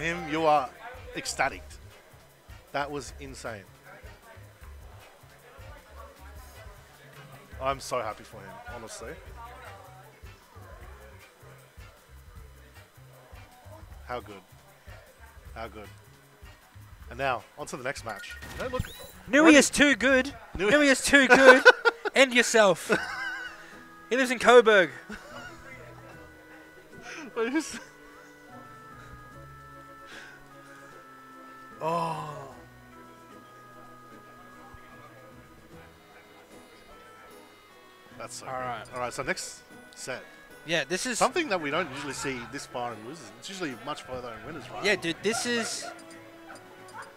him, you are ecstatic. That was insane. I'm so happy for him, honestly. How good. How good. And now, on to the next match. No, look. He is too good. Knew he is too good. End yourself. He lives in Coburg. Oh. That's so All good. right. All right, so next set. Yeah, this is Something that we don't usually see this far in losers. It's usually much further in winners, right? Yeah, dude, this is.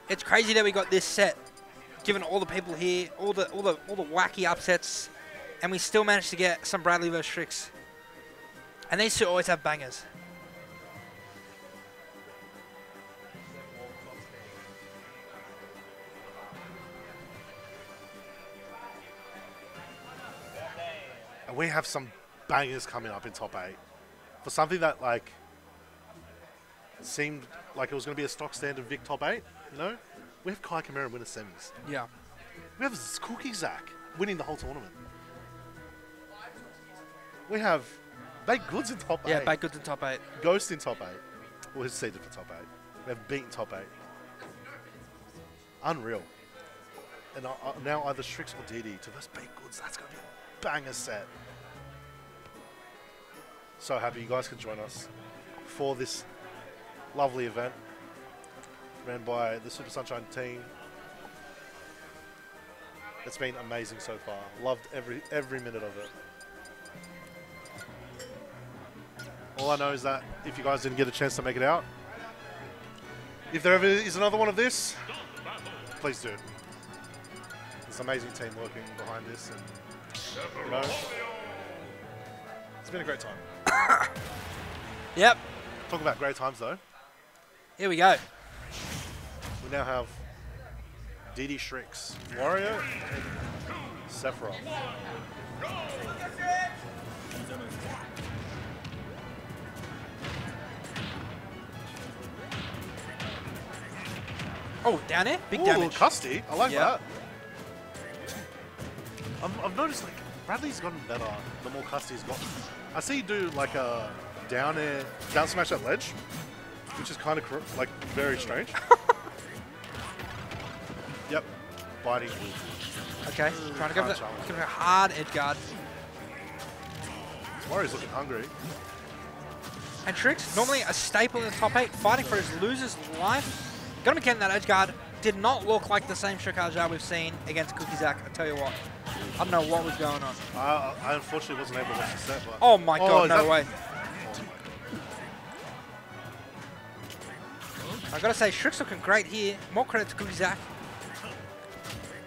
It's crazy that we got this set, given all the people here, all the all the all the wacky upsets, and we still managed to get some Bradley versus Sriks. And these two always have bangers. And we have some bangers coming up in top eight. For something that, like, seemed like it was going to be a stock standard Vic top eight, you know? We have Kai Kamara win a semis. Yeah. We have Cookie Zach winning the whole tournament. We have Baked Goods in top Yeah, eight. back goods in top eight. Ghost in top eight. Well, he's seeded for top eight. We have beaten top eight. Unreal. And uh, now either Sriks or DD to versus Baked Goods. That's going to be banger set. So happy you guys can join us for this lovely event ran by the Super Sunshine team. It's been amazing so far. Loved every every minute of it. All I know is that if you guys didn't get a chance to make it out, if there ever is another one of this, please do. It. This amazing team working behind this, it's been a great time. Yep. Talk about great times though. Here we go. We now have DD Sriks, Wario, and Sephiroth. Oh, down there, big Ooh, damage. Custy. I like Yeah. that. I've, I've noticed like Bradley's gotten better the more Custy's gotten. I see you do like a down air, down smash at ledge, which is kind of like very strange. yep, biting. Okay, trying to go for the, challenge. give it a hard edge guard. Wario's looking hungry. And Trix, normally a staple in the top eight, fighting for his loser's life. Gonna be getting that edge guard. Did not look like the same Shikaja we've seen against Cookie Zack. I tell you what, I don't know what was going on. I, I unfortunately wasn't able to watch the set, but Oh my god, oh, is no way. Oh I gotta say, Shrik's looking great here. More credit to Zack.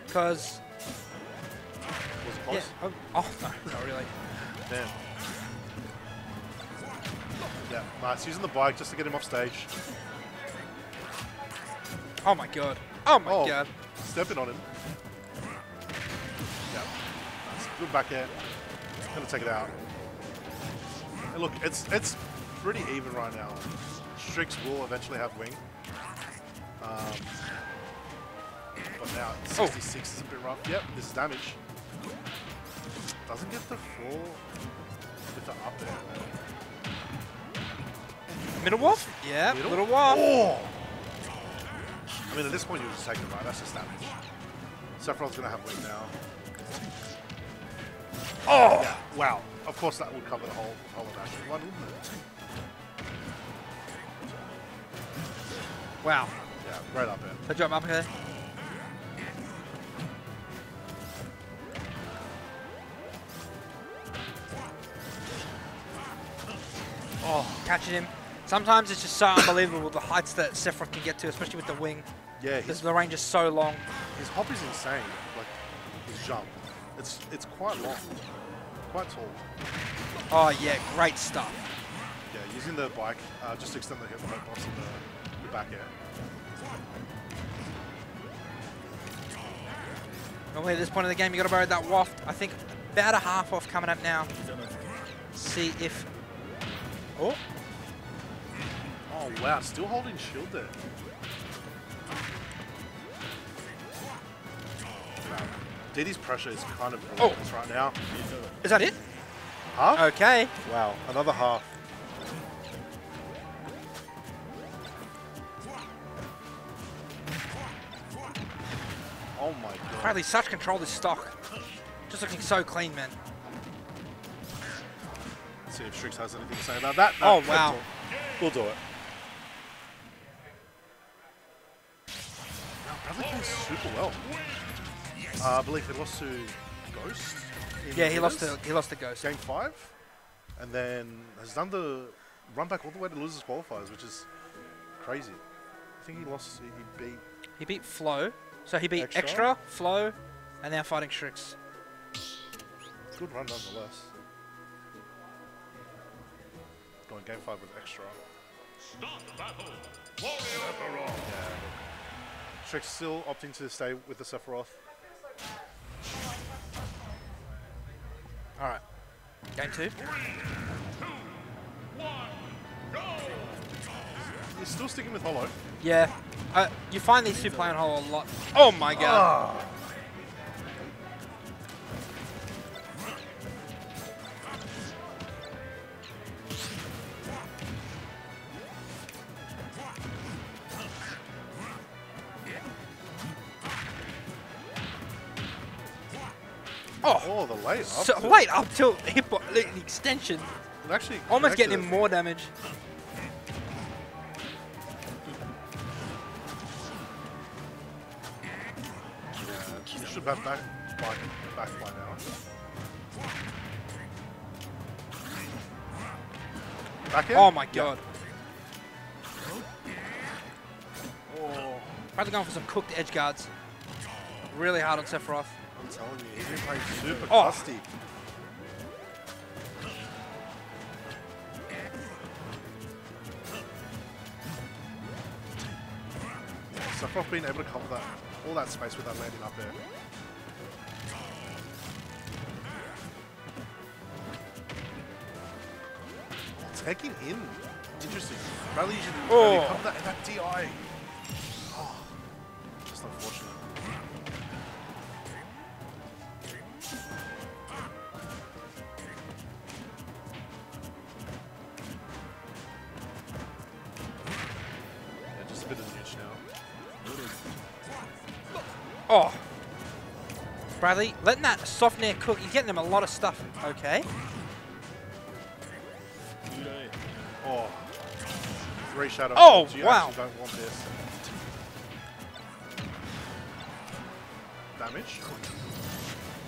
Because, Was it yeah, close? oh, oh, no, not really. Damn. Yeah, nice. Using the bike just to get him off stage. Oh my god. Oh my Oh. god. Stepping on him. Yeah. Good back air. Gonna take it out. And look, it's it's pretty even right now. Sriks will eventually have wing. Um, but now Oh. 66 is a bit rough. Yep, this is damage. Doesn't get the full get the up there. Middle wolf? Yeah, Middle? little wolf. Oh! I mean, at this point, you're just take it right. That's just damage. Sephiroth's going to have wing now. Oh! Yeah, wow. Of course, that would cover the whole, whole of Ash. One, wouldn't it? Wow. Yeah, right up there. The drop up here. Oh, catching him. Sometimes it's just so unbelievable the heights that Sephiroth can get to, especially with the wing. Yeah, his, the range is so long. his hop is insane. Like, his jump. It's, it's quite long. Quite tall. Oh yeah, great stuff. Yeah, using the bike uh, just extend the hip poke onto the, the back air. Normally at this point in the game, you got to borrow that waft. I think about a half off coming up now. See if. Oh, Oh, Oh wow, still holding shield there. DD's pressure is kind of Oh. relentless right now. Is that it? Half? Okay. Wow, another half. Oh my god. Bradley, such control this stock. Just looking so clean, man. Let's see if Sriks has anything to say about that. Oh, that's wow. We'll do it. Wow, Bradley plays super well. Uh, I believe he lost to Ghost. Yeah, he lost winners, the he lost the ghost. game five, and then has done the run back all the way to losers qualifiers, which is crazy. I think he lost. He he beat. He beat Flow, so he beat Extra? Extra, Flow, and now fighting Sriks. Good run nonetheless. Going game five with extra. Stop battle! Warrior. Yeah. Sriks still opting to stay with the Sephiroth. All right. Game two. He's still sticking with Hollow. Yeah. Uh, you find these two playing Hollow a lot. Oh my god. Ah. Oh. Oh, the layup. So, wait up till hip the extension. It actually Almost getting him more damage. You should have back by, back by now. Back in? Oh my Yeah. god. Oh, Bradley going for some cooked edge guards. Really hard on Sephiroth. I'm telling you, he's been playing super Oh. Sephiroth being able to cover that all that space with that landing up there. Oh, taking in. Interesting. Bradley usually oh. cover that, and that DI. Letting that soft nair cook. He's getting them a lot of stuff. Okay. Oh. Three shadow. Oh, you wow. don't want this. Damage.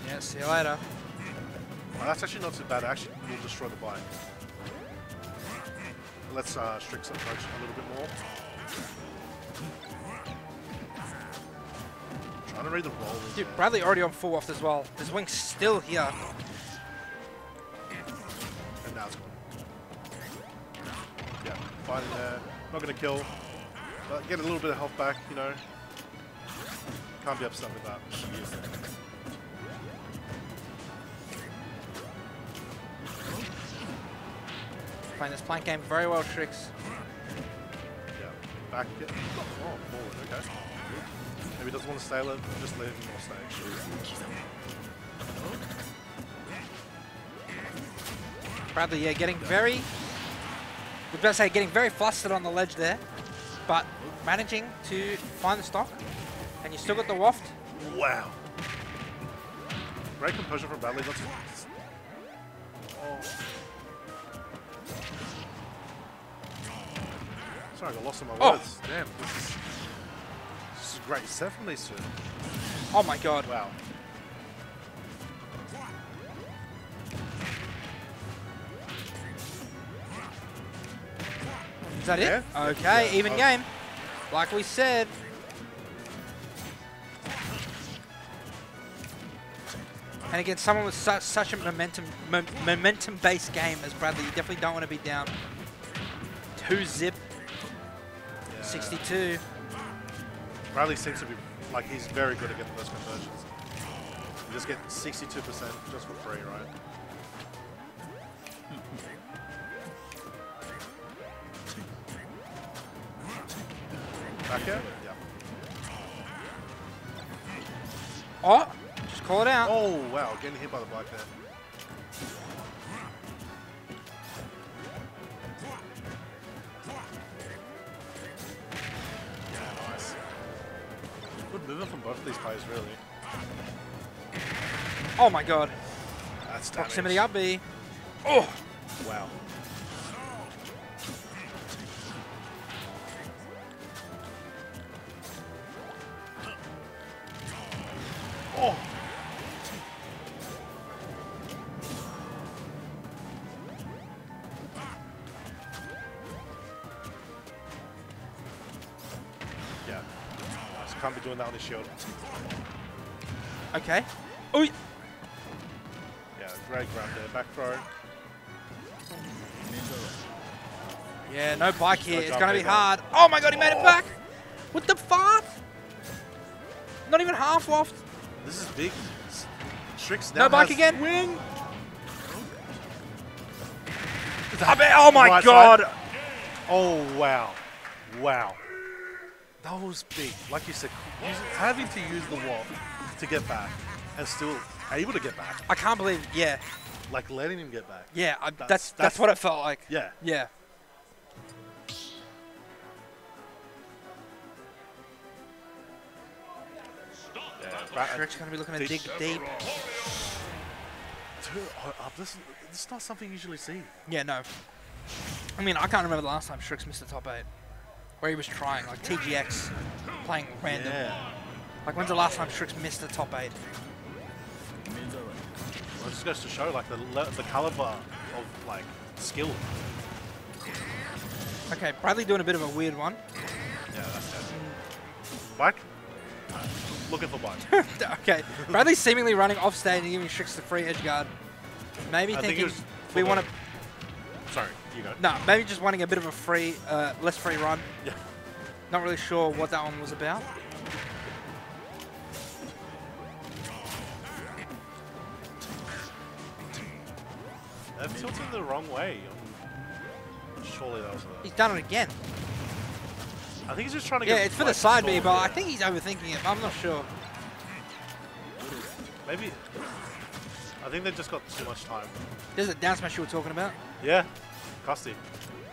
Yeah, see you later. Oh, that's actually not too bad. Actually, you'll destroy the bike. Let's uh, Sriks approach a little bit more. Trying to read the roll. Dude, Bradley already on full off as well. His wing's still here. And now it's gone. Yeah, fighting there. Not going to kill. But get a little bit of health back, you know. Can't be upset with that. Playing this plank game very well, Sriks. Yeah, back. Oh, forward, okay. Maybe he doesn't want to stay, let, just let him more stay. Bradley, yeah, getting very, I was about to say, getting very flustered on the ledge there, but managing to find the stock, and you still got the waft. Wow. Great composure from Bradley. To, oh. Sorry, I got lost in my Oh. words. Damn, this is, this great set from these two. Oh my god. Wow. Is that it? Okay, Yeah. even Oh. game. Like we said. And against someone with such such a momentum mo momentum based game as Bradley, you definitely don't want to be down. Two zip, Yeah. 62. Bradley seems to be like he's very good at getting those conversions. You just get 62% just for free, right? Back here? Yeah. Oh, just call it out. Oh, wow. Getting hit by the bike there. Good from both of these players, really. Oh my god. That's damage. Proximity up B. Oh, Wow. Okay. Oh, Yeah, great grab there. Back throw. yeah, no bike here. It's gonna be hard. Oh my god, he made it back. What the fuck? Not even half waft. This is big. Sriks No bike again. Wing. Oh my Right god. side. Oh wow, wow. That was big. Like you said, having to use the wall to get back, and still able to get back. I can't believe. Yeah, Like letting him get back. yeah. I, that's, That's- that's that's- what it felt like. Yeah. Yeah. Yeah. Ba- gonna be looking to Deep. dig deep. Two oh, up. This, this is not something you usually see. Yeah, no. I mean, I can't remember the last time Sriks missed the top eight. Where he was trying, like TGX, playing random. Yeah. Like, when's the last time Sriks missed the top eight? Well, it just goes to show like the the caliber of like skill. Okay, Bradley doing a bit of a weird one. Yeah, that's good. Bike. Looking for bike. okay, Bradley's seemingly running off stage and giving Sriks the free edge guard. Maybe I think thinking was we want to. Sorry, you go. No, maybe just wanting a bit of a free, uh, less free run. Yeah. Not really sure what that one was about. They're the wrong way. Um, surely that was a... He's done it again. I think he's just trying to Yeah, get. Yeah, it's for the side B, but I think he's overthinking it. I'm not sure. maybe. I think they've just got too much time. There's a down smash you were talking about. Yeah, Custy.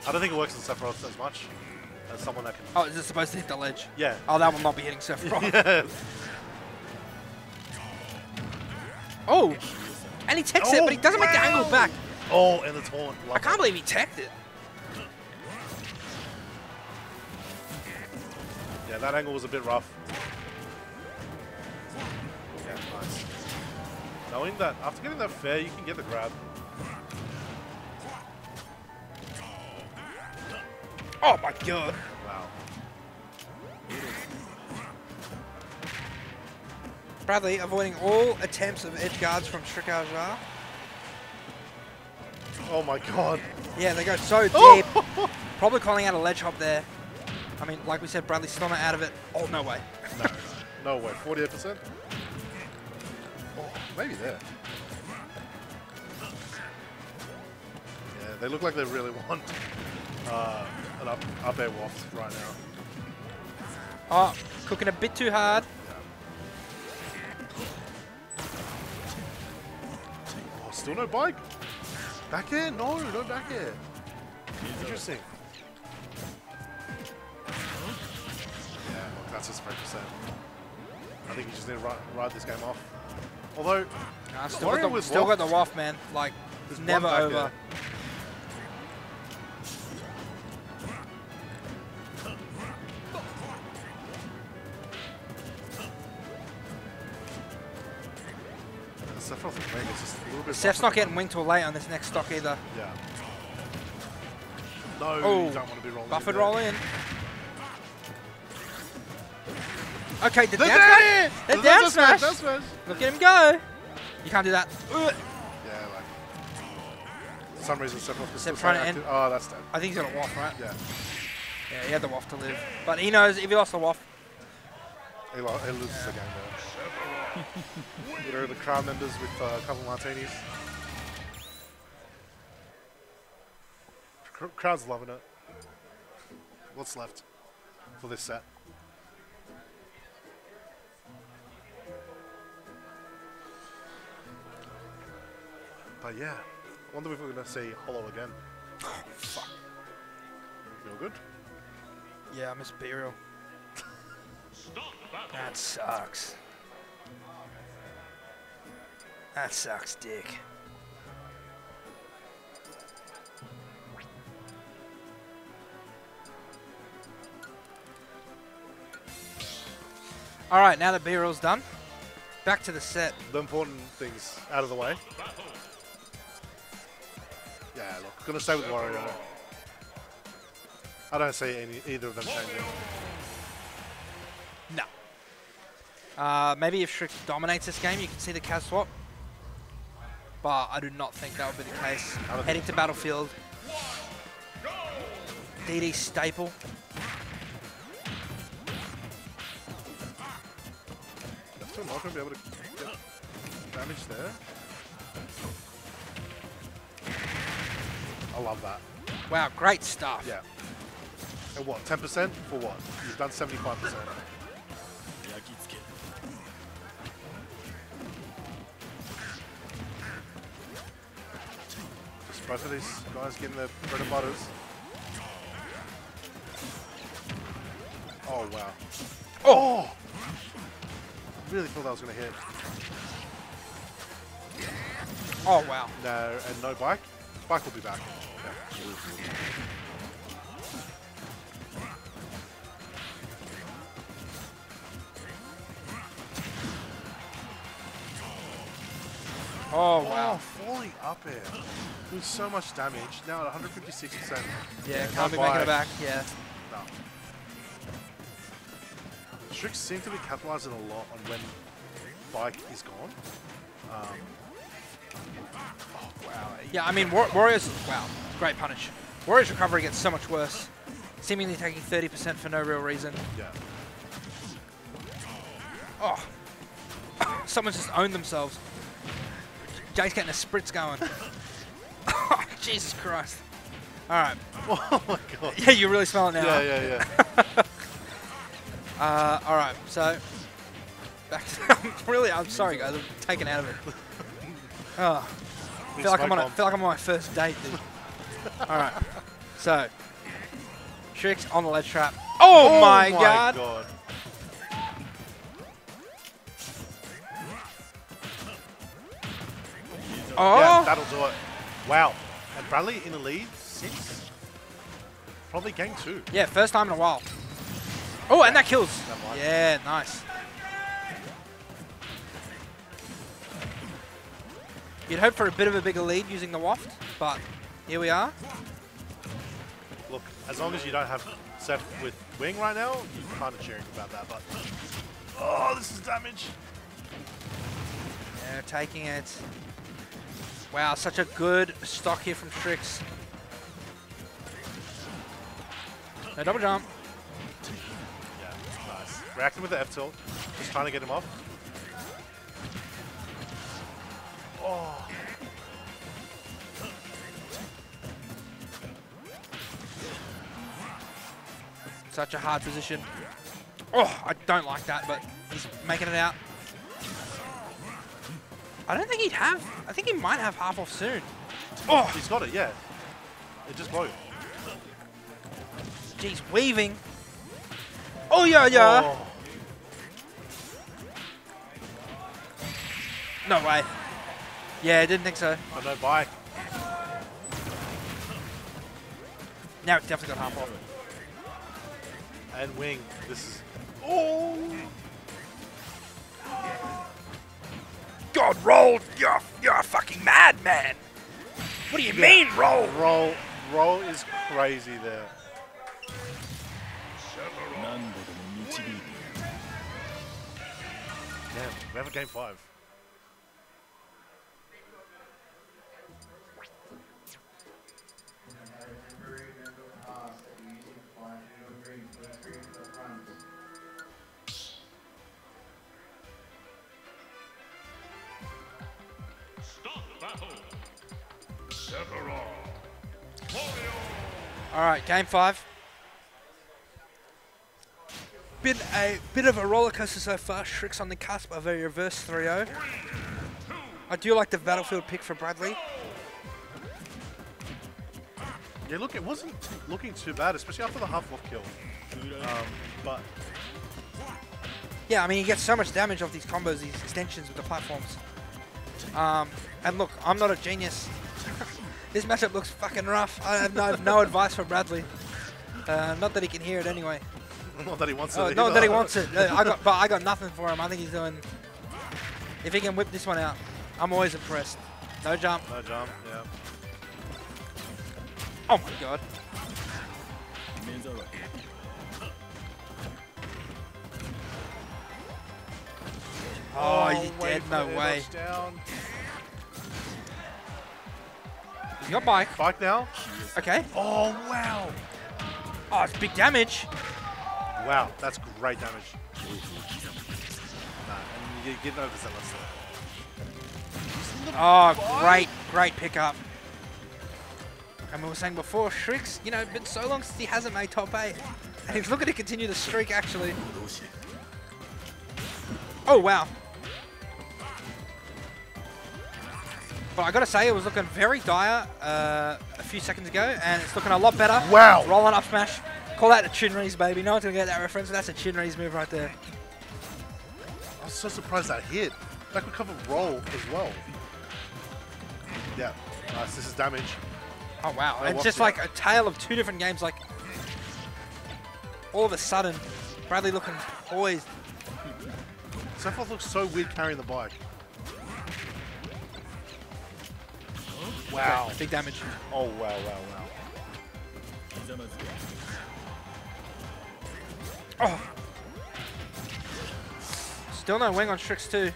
I don't think it works in Sephiroth as much as someone that can. Oh, is it supposed to hit the ledge? Yeah. Oh, that will not be hitting Sephiroth. yeah. Oh, and he techs it, but he doesn't make the angle back. Oh, and the taunt. Love I can't believe he teched it. Yeah, that angle was a bit rough. Yeah, nice. Knowing that after getting that fair, you can get the grab. Oh my god. Wow. Bradley avoiding all attempts of edge guards from Shrikajar. Oh my god. Yeah, they go so deep. Oh! Probably calling out a ledge hop there. I mean, like we said, Bradley's still not out of it. Oh, no way. no, no way. 48%? Oh, maybe there. Yeah, they look like they really want uh, an up, up air waft right now. Oh, cooking a bit too hard. Oh, still no bike? Back air? No, no back air. Interesting. Yeah, look, that's his 3%. I think you just need to ride, ride this game off. Although, Nah, still got, the, still got the waft, man. Like, it's never over. Sephiroth and Vega is just a little bit Seth's not getting winged till late on this next stock either. Yeah. No, Oh, you don't want to be rolling. Buffett in roll in. Okay, the The down down smash. air! The down smash. Down smash! Look at him go. You can't do that. Ugh. Yeah, like. For some reason, Sephiroth was still Seth trying to end- Oh, that's dead. I think he's got a waft, right? Yeah. Yeah, he had the waft to live. But he knows if he lost the waft, He, lo- he loses the game there. There are the crowd members with uh, a couple martinis. Cr- crowd's loving it. What's left? for this set. But yeah, I wonder if we're going to see Hollow again. Fuck. Feel good? Yeah, I miss Burial. That sucks. That sucks, dick. All right, now that B-roll's done, back to the set. The important things out of the way. Yeah, look, gonna stay with Wario. I don't see any either of them changing. No. Uh, maybe if Shrek dominates this game, you can see the Kaz swap. But I do not think that would be the case. Heading to Battlefield. DD staple. Still not gonna be able to get damage there. I love that. Wow, great stuff. Yeah. And what, 10% for what? You've done 75%. Both of these guys getting the bread and butters. Oh, wow. Oh! oh! Really thought that was going to hit. Oh, wow. No, and no bike. Bike will be back. Yeah. Oh, Oh, wow. Oh, falling up air. Doing so much damage. Now at 156%. Yeah, no can't be making it back. Yeah. No. Strix seem to be capitalizing a lot on when bike is gone. Um, oh, wow. Yeah, I mean, War- Warriors, wow, great punish. Warriors recovery gets so much worse. Seemingly taking 30% for no real reason. Yeah. Oh. Someone's just owned themselves. Jay's getting a spritz going. oh, Jesus Christ. All right. Oh my god. Yeah, you really smell it now. Yeah, yeah, yeah. Uh, all right, so back to really. I'm sorry, guys. I'm taken out of it. Oh, I feel like I'm on. A, feel like I'm on my first date, dude. all right, so tricks on the ledge trap. Oh, my, god. god. Oh, Yeah, that'll do it. Wow. Bradley in the lead since probably game two. yeah, first time in a while. Oh, and that kills. That Yeah, nice. You'd hope for a bit of a bigger lead using the waft, but here we are. Look, as long as you don't have Seth with wing right now, you're kind of cheering about that. But oh, this is damage. Yeah, taking it. Wow, such a good stock here from Sriks. No double jump. Yeah, nice. Reacting with the F tilt, just trying to get him off. Oh, Such a hard position. Oh, I don't like that, but he's making it out. I don't think he'd have. I think he might have half off soon. Oh, he's got it. Yeah, it just broke. geez, weaving. Oh, yeah, yeah. Oh, No way. Yeah, I didn't think so. oh no, bike. Now it's definitely got half off. And wing. This is. Oh. God, roll! You're you're a fucking madman. What do you yeah. mean, roll? Roll, roll is crazy there. Damn, we have a game five. All right, game five. been a bit of a roller coaster so far. Sriks on the cusp of a reverse 3-0. I do like the battlefield pick for Bradley. Yeah, look, it wasn't looking too bad, especially after the half-off kill. Um, but Yeah, I mean, he gets so much damage off these combos, these extensions with the platforms. Um, and look, I'm not a genius. This matchup looks fucking rough. I have no, no advice for Bradley. Uh, not that he can hear it anyway. Not that he wants it. Oh, not that he wants it. I got, but I got nothing for him. I think he's doing. If he can whip this one out, I'm always impressed. No jump. No jump. Yeah. Oh my god. Oh, oh he's dead. No way got bike. Bike now. Okay. Oh, wow. Oh, it's big damage. Wow, that's great damage. Nah, and you're getting overzealous there. Oh, great, great pickup. And we were saying before, Sriks, you know, been so long since he hasn't made top eight. And he's looking to continue the streak, actually. Oh, wow. But I gotta say, it was looking very dire uh, a few seconds ago, and it's looking a lot better. Wow. Rolling up smash. Call that a Chinrees, baby. No one's gonna get that reference. That's a Chinrees move right there. I was so surprised that hit. That could cover roll as well. Yeah, nice. This is damage. Oh wow! Oh, it's just the- like a tale of two different games. Like all of a sudden, Bradley looking poised. Sephiroth looks so weird carrying the bike. Wow. Take damage. Oh, wow, wow, wow. Oh. Still no wing on Sriks too.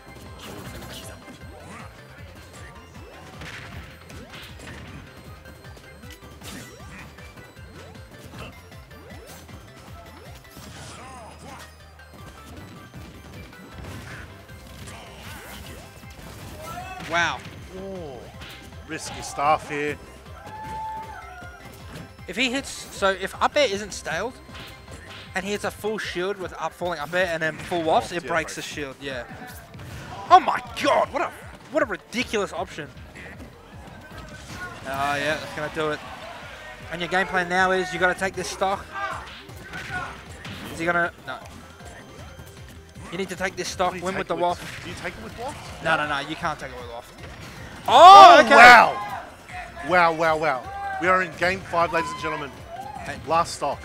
Wow. Oh, risky stuff here. If he hits, so if up air isn't staled, and he hits a full shield with up falling up air and then full wafts, it yeah, breaks the shield. Yeah. Oh my god! What a what a ridiculous option. Oh yeah, that's gonna do it. And your game plan now is you got to take this stock. Is he gonna? No. You need to take this stock, What do you win with the waft. Do you take it with waft? No, no, no, you can't take it with waft. Oh, oh, okay. Wow. Wow, wow, wow. We are in game five, ladies and gentlemen. Hey. Last stock.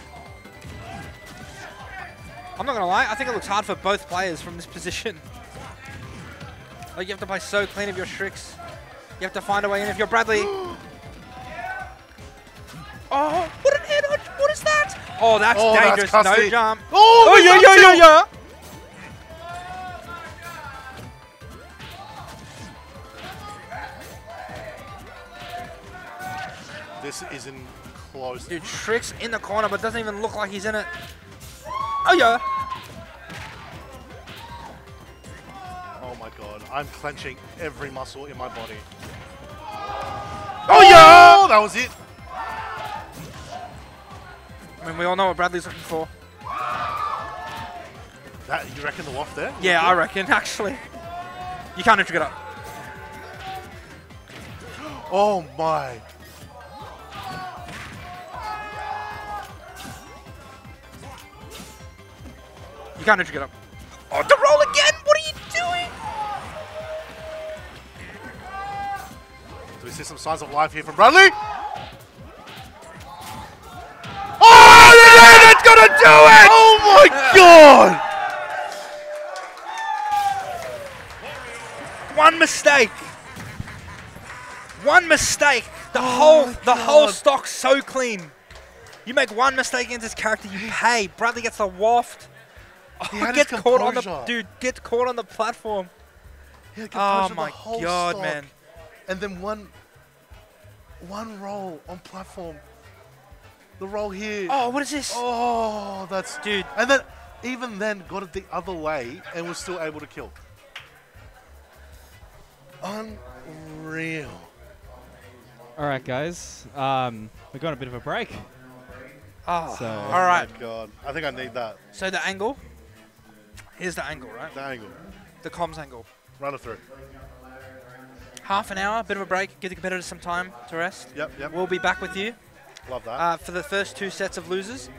I'm not gonna lie, I think it looks hard for both players from this position. Like you have to play so clean of your tricks. You have to find a way in if you're Bradley. oh, what an head! What is that? Oh, that's Oh, that's dangerous. no jump. Oh, Oh, yeah, yeah, yeah, yeah. This isn't close. Dude, Tricks in the corner, but doesn't even look like he's in it. Oh, yeah. Oh my god. I'm clenching every muscle in my body. Oh, yeah. Oh, that was it. I mean, we all know what Bradley's looking for. That you reckon the waft there? Yeah, I reckon, actually. You can't trigger it up. Oh my. You can't trigger it up. Oh, the roll again! What are you doing? Do we see some signs of life here from Bradley? Oh, yeah, that's gonna do it! Oh my god! One mistake. One mistake. The Oh whole the whole stock's so clean. You make one mistake against this character, you pay. Bradley gets the waft. He Oh, had gets caught on the dude. Gets caught on the platform. He had Oh composure the my whole god, stock. man. And then one, one roll on platform. The roll here. Oh, what is this? Oh, that's Dude. And then even then got it the other way and was still able to kill. Unreal. All right, guys. Um, we're going a bit of a break. Oh, So- all right. Oh my god. I think I need that. So the angle Here's the angle, right? The angle. The comms angle. Run it through. Half an hour, bit of a break, give the competitors some time to rest. Yep, yep. We'll be back with you Love that. uh, for the first two sets of losers.